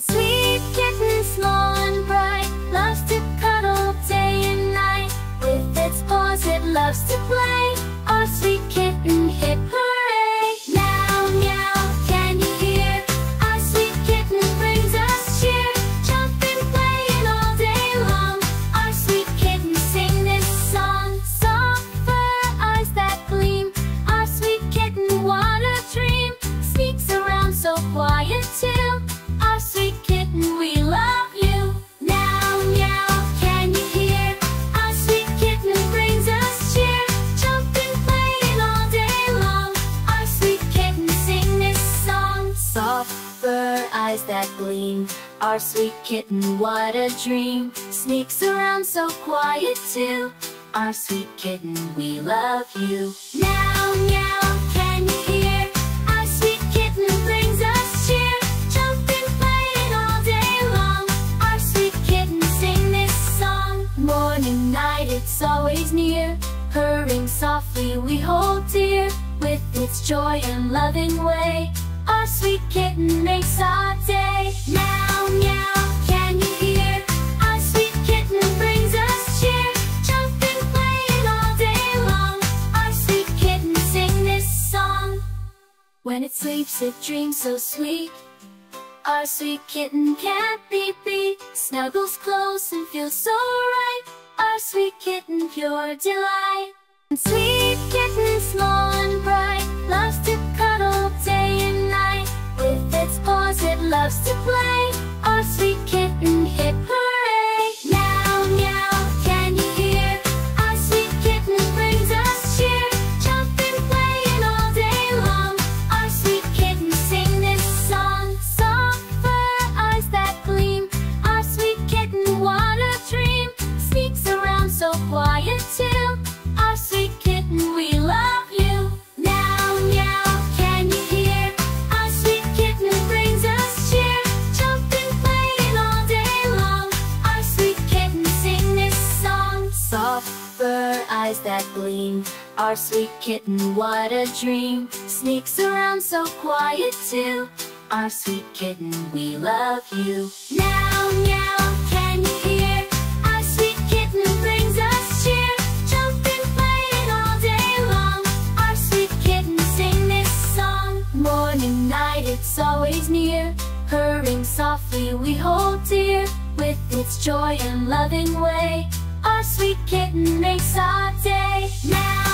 Sweet kitten, small and bright, loves to cuddle day and night. With its paws, it loves to play. That gleam. Our sweet kitten, what a dream. Sneaks around so quiet too. Our sweet kitten, we love you. Meow, meow, can you hear? Our sweet kitten brings us cheer. Jumping, playing all day long. Our sweet kitten sing this song. Morning, night, it's always near. Purring softly, we hold dear. With its joy and loving way. Our sweet kitten makes our day. Meow, meow, can you hear? Our sweet kitten brings us cheer. Jumping, playing all day long. Our sweet kitten sing this song. When it sleeps, it dreams so sweet. Our sweet kitten can't be beat. Snuggles close and feels so right. Our sweet kitten, pure delight. And sweet to play. Our sweet kitten, that gleam. Our sweet kitten, what a dream. Sneaks around so quiet too. Our sweet kitten, we love you. Meow, meow, can you hear? Our sweet kitten brings us cheer. Jumping, playing all day long. Our sweet kitten sing this song. Morning, night, it's always near. Purring softly, we hold dear. With its joy and loving way. Our sweet kitten makes our day. Meow,